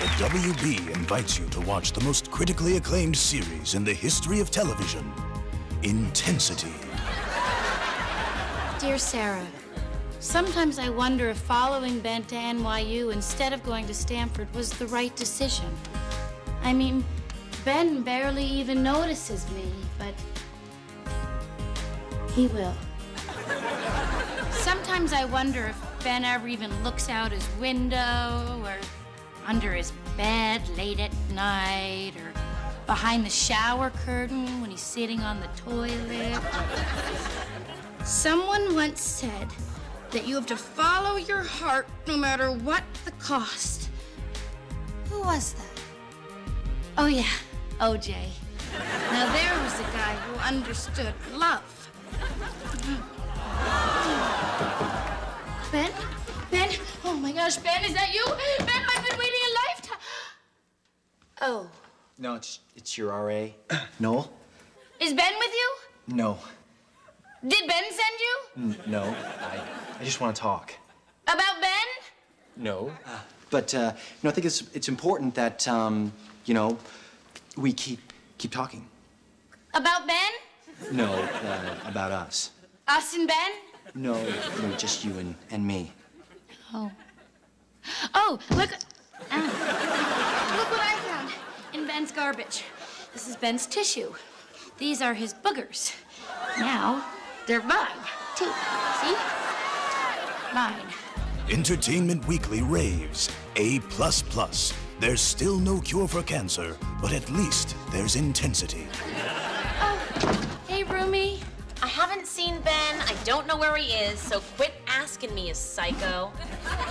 The WB invites you to watch the most critically acclaimed series in the history of television Intensity. Dear Sarah, sometimes I wonder if following Ben to NYU instead of going to Stanford was the right decision. I mean, Ben barely even notices me, but he will. Sometimes I wonder if Ben ever even looks out his window or under his bed late at night or behind the shower curtain when he's sitting on the toilet. Someone once said that you have to follow your heart no matter what the cost. Who was that? Oh, yeah, OJ. Now, there was a guy who understood love. Ben? Ben? Oh my gosh, Ben, is that you? Ben, Oh, No, it's it's your RA. Noel? is Ben with you? No. Did Ben send you? N- no. I I just want to talk. About Ben? No. But uh, you know, I think it's it's important that um, you know, we keep keep talking. About Ben? No, uh, about us. Us and Ben? No, no, just you and, and me. Oh. Oh, look. Ah. Look what I found in Ben's garbage. This is Ben's tissue. These are his boogers. Now, they're mine, too. See? Mine. Entertainment Weekly raves A. There's still no cure for cancer, but at least there's intensity. Oh, hey, Rumi. I haven't seen Ben. I don't know where he is, so quit asking me, you psycho.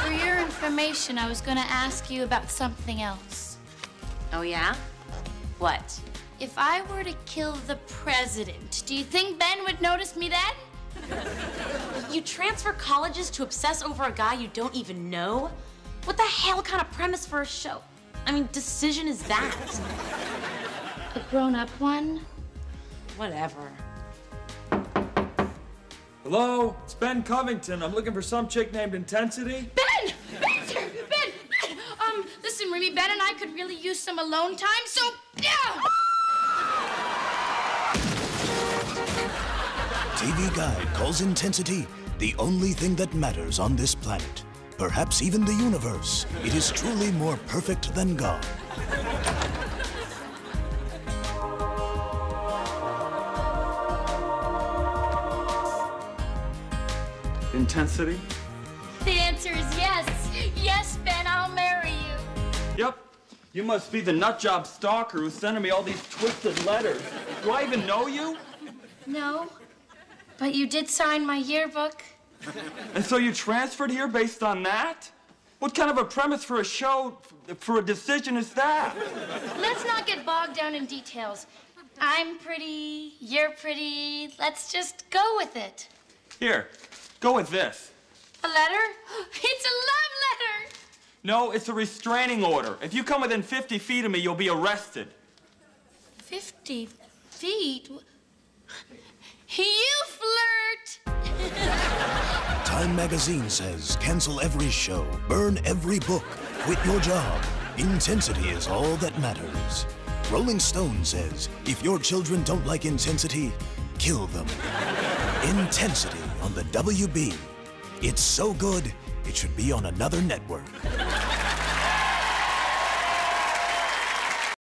For your information, I was going to ask you about something else. Oh, yeah? What? If I were to kill the president, do you think Ben would notice me then? You transfer colleges to obsess over a guy you don't even know? What the hell kind of premise for a show? I mean, decision is that? A grown up one? Whatever. Hello, it's Ben Covington. I'm looking for some chick named Intensity. Ben, sir! Ben! Ben! Um, listen, Remy, Ben and I could really use some alone time, so. Yeah! TV Guide calls intensity the only thing that matters on this planet. Perhaps even the universe. It is truly more perfect than God. Intensity? The answer is yes. Yes, Ben, I'll marry you. Yep. You must be the nutjob stalker who's sending me all these twisted letters. Do I even know you? No, but you did sign my yearbook. And so you transferred here based on that? What kind of a premise for a show, for a decision is that? Let's not get bogged down in details. I'm pretty, you're pretty. Let's just go with it. Here, go with this. A letter? It's a letter! No, it's a restraining order. If you come within 50 feet of me, you'll be arrested. 50 feet? You flirt! Time magazine says cancel every show, burn every book, quit your job. Intensity is all that matters. Rolling Stone says if your children don't like intensity, kill them. Intensity on the WB. It's so good, it should be on another network.